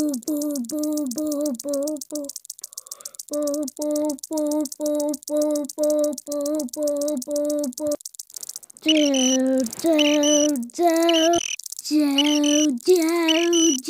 Boo boo. Boo boo boo boo boo boo boo. Boo boo boo boo boo boo boo boo boo boo. Do do do. Do do do.